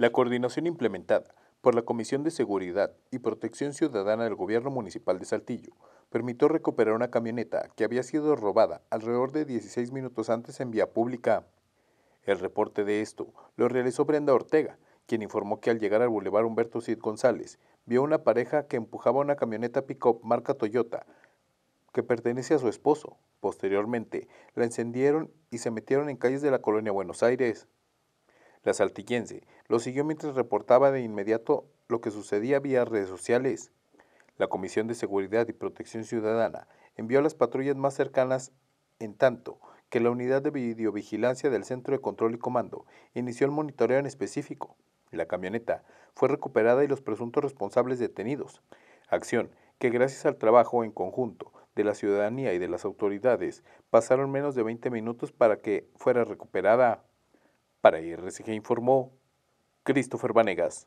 La coordinación implementada por la Comisión de Seguridad y Protección Ciudadana del Gobierno Municipal de Saltillo permitió recuperar una camioneta que había sido robada alrededor de 16 minutos antes en vía pública. El reporte de esto lo realizó Brenda Ortega, quien informó que al llegar al Boulevard Humberto Cid González, vio una pareja que empujaba una camioneta pick-up marca Toyota que pertenece a su esposo. Posteriormente, la encendieron y se metieron en calles de la colonia Buenos Aires. La saltillense lo siguió mientras reportaba de inmediato lo que sucedía vía redes sociales. La Comisión de Seguridad y Protección Ciudadana envió a las patrullas más cercanas en tanto que la unidad de videovigilancia del Centro de Control y Comando inició el monitoreo en específico. La camioneta fue recuperada y los presuntos responsables detenidos. Acción que gracias al trabajo en conjunto de la ciudadanía y de las autoridades pasaron menos de 20 minutos para que fuera recuperada. Para IRCG informó Christopher Vanegas.